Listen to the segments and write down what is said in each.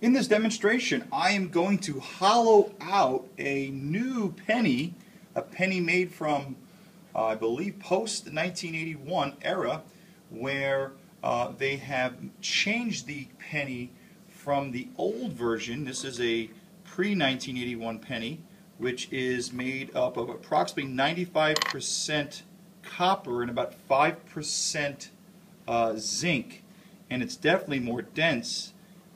In this demonstration, I am going to hollow out a new penny, a penny made from, uh, I believe, post-1981 era, where uh, they have changed the penny from the old version. This is a pre-1981 penny, which is made up of approximately 95% copper and about 5% uh, zinc. And it's definitely more dense,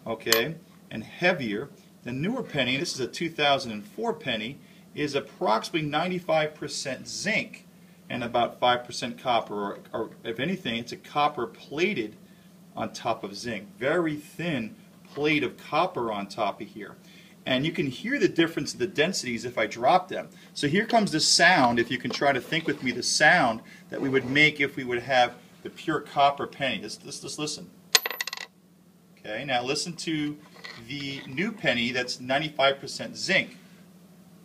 okay? And heavier. The newer penny, this is a 2004 penny, is approximately 95% zinc and about 5% copper, or, or, if anything, it's a copper plated on top of zinc. Very thin plate of copper on top of here. And you can hear the difference of the densities if I drop them. So here comes the sound, if you can try to think with me, the sound that we would make if we would have the pure copper penny. Let's, let's, let's listen. Okay, now listen to the new penny that's 95% zinc.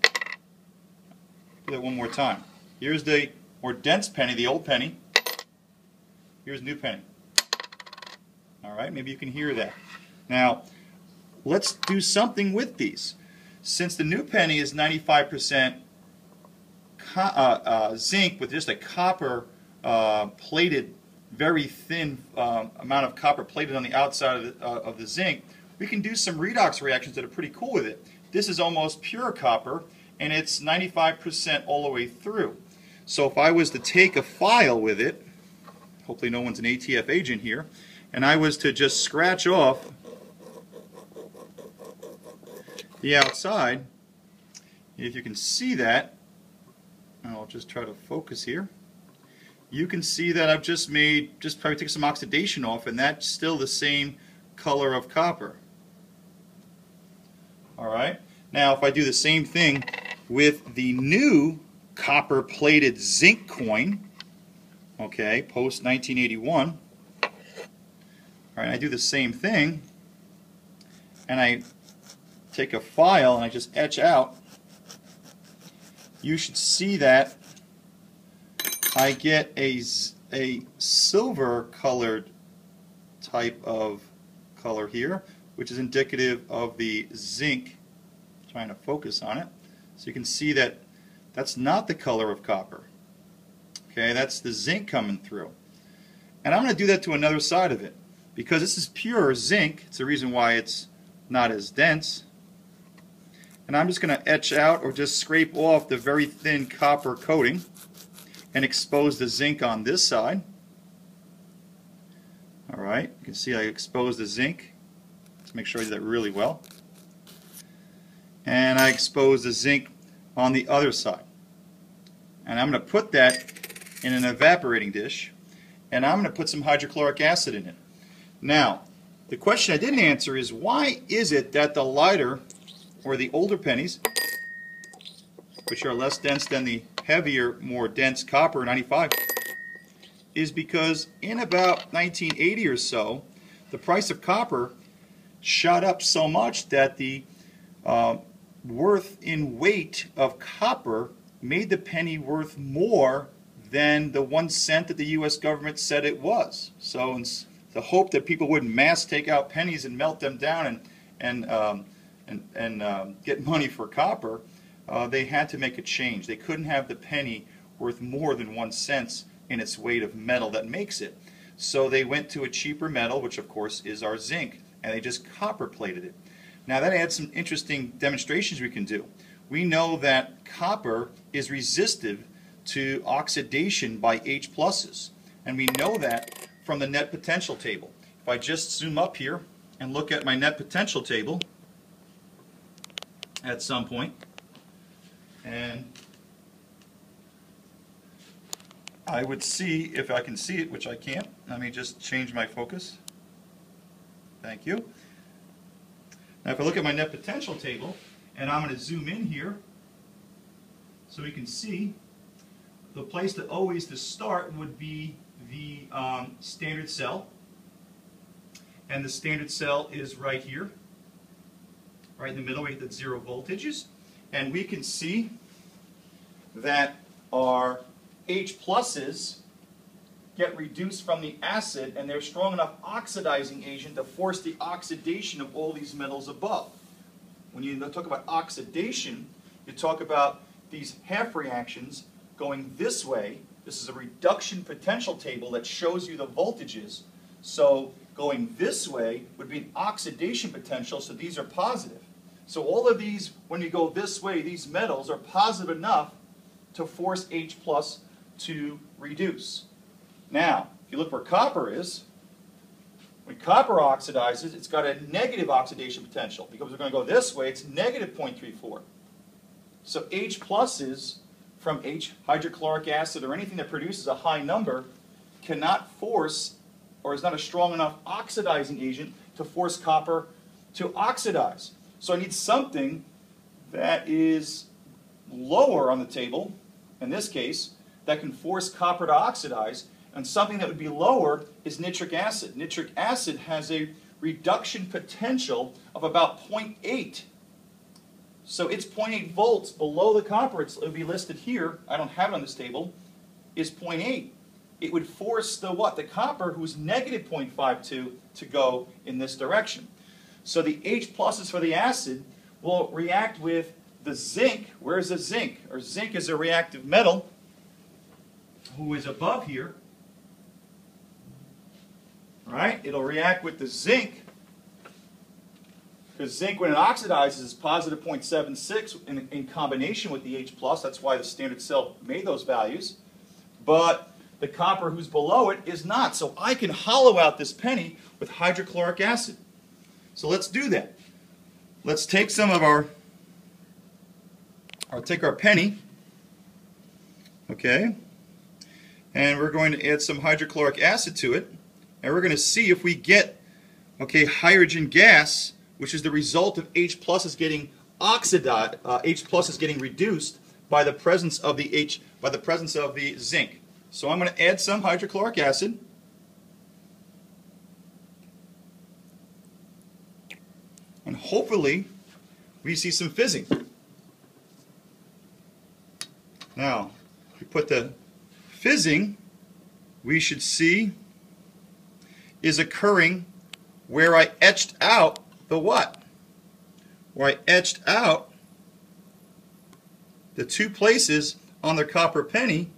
Do that one more time. Here's the more dense penny, the old penny. Here's new penny. All right, maybe you can hear that. Now, let's do something with these. Since the new penny is 95% uh, uh, zinc with just a copper uh, plated, very thin um, amount of copper plated on the outside of the, uh, of the zinc, we can do some redox reactions that are pretty cool with it. This is almost pure copper, and it's 95% all the way through. So if I was to take a file with it, hopefully no one's an ATF agent here, and I was to just scratch off the outside, if you can see that, I'll just try to focus here, you can see that I've just made, just probably take some oxidation off, and that's still the same color of copper. All right. Now, if I do the same thing with the new copper-plated zinc coin, okay, post 1981. All right, I do the same thing, and I take a file and I just etch out. You should see that I get a a silver-colored type of color here which is indicative of the zinc, trying to focus on it. So you can see that that's not the color of copper. Okay, that's the zinc coming through. And I'm going to do that to another side of it. Because this is pure zinc, it's the reason why it's not as dense. And I'm just going to etch out or just scrape off the very thin copper coating and expose the zinc on this side. Alright, you can see I exposed the zinc Let's make sure I do that really well. And I expose the zinc on the other side. And I'm going to put that in an evaporating dish and I'm going to put some hydrochloric acid in it. Now, the question I didn't answer is why is it that the lighter or the older pennies, which are less dense than the heavier, more dense copper 95, is because in about 1980 or so, the price of copper shot up so much that the uh, worth in weight of copper made the penny worth more than the one cent that the U.S. government said it was. So in the hope that people wouldn't mass take out pennies and melt them down and and um, and, and um, get money for copper, uh, they had to make a change. They couldn't have the penny worth more than one cent in its weight of metal that makes it. So they went to a cheaper metal, which of course is our zinc and they just copper plated it. Now that adds some interesting demonstrations we can do. We know that copper is resistive to oxidation by H pluses, and we know that from the net potential table. If I just zoom up here and look at my net potential table at some point, and I would see, if I can see it, which I can't, let me just change my focus. Thank you. Now if I look at my net potential table, and I'm going to zoom in here so we can see the place that always to start would be the um, standard cell. And the standard cell is right here, right in the middle, we the zero voltages. And we can see that our H pluses get reduced from the acid and they're strong enough oxidizing agent to force the oxidation of all these metals above. When you talk about oxidation, you talk about these half reactions going this way. This is a reduction potential table that shows you the voltages. So going this way would be an oxidation potential, so these are positive. So all of these, when you go this way, these metals are positive enough to force H plus to reduce. Now, if you look where copper is, when copper oxidizes, it's got a negative oxidation potential. Because we're going to go this way, it's negative 0.34. So H pluses from H hydrochloric acid or anything that produces a high number cannot force or is not a strong enough oxidizing agent to force copper to oxidize. So I need something that is lower on the table, in this case, that can force copper to oxidize, and something that would be lower is nitric acid. Nitric acid has a reduction potential of about 0.8. So it's 0.8 volts below the copper. It's, it would be listed here. I don't have it on this table. Is 0.8. It would force the what? The copper, who's negative 0.52, to go in this direction. So the H pluses for the acid will react with the zinc. Where's the zinc? Or zinc is a reactive metal who is above here. Right? It'll react with the zinc because zinc, when it oxidizes, is positive 0.76 in, in combination with the H+. plus. That's why the standard cell made those values. But the copper who's below it is not. So I can hollow out this penny with hydrochloric acid. So let's do that. Let's take some of our, I'll take our penny, okay, and we're going to add some hydrochloric acid to it, and we're going to see if we get, okay, hydrogen gas, which is the result of H plus is getting oxidized, uh, H plus is getting reduced by the presence of the H, by the presence of the zinc. So I'm going to add some hydrochloric acid. And hopefully we see some fizzing. Now, we put the fizzing, we should see is occurring where I etched out the what? Where I etched out the two places on the copper penny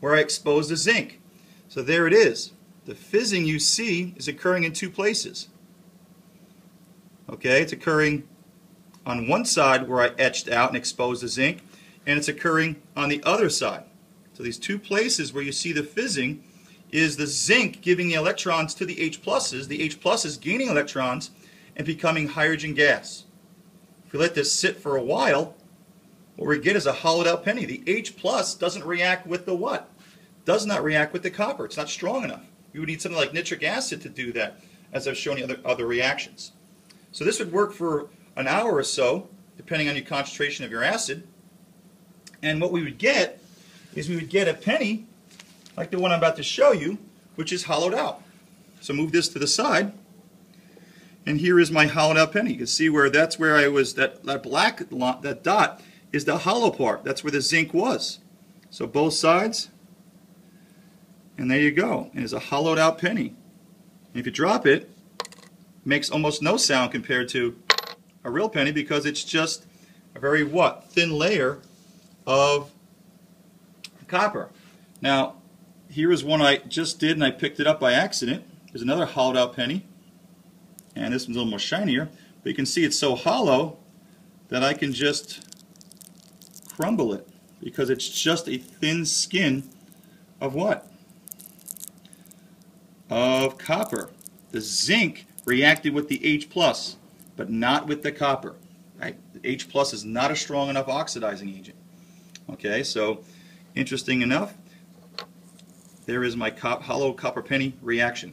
where I exposed the zinc. So there it is. The fizzing you see is occurring in two places. Okay, it's occurring on one side where I etched out and exposed the zinc, and it's occurring on the other side. So these two places where you see the fizzing is the zinc giving the electrons to the H pluses, the H pluses gaining electrons and becoming hydrogen gas. If we let this sit for a while, what we get is a hollowed out penny. The H plus doesn't react with the what? Does not react with the copper. It's not strong enough. You would need something like nitric acid to do that, as I've shown you other, other reactions. So this would work for an hour or so, depending on your concentration of your acid. And what we would get is we would get a penny, like the one I'm about to show you, which is hollowed out. So move this to the side. And here is my hollowed out penny. You can see where that's where I was, that, that black, that dot is the hollow part. That's where the zinc was. So both sides, and there you go. It's a hollowed out penny. And if you drop it, it makes almost no sound compared to a real penny because it's just a very what? Thin layer of copper. Now, here is one I just did and I picked it up by accident. There's another hollowed out penny. And this one's a little more shinier. But you can see it's so hollow that I can just crumble it because it's just a thin skin of what? Of copper. The zinc reacted with the H plus, but not with the copper. Right? The H plus is not a strong enough oxidizing agent. Okay, so interesting enough, there is my cop hollow copper penny reaction.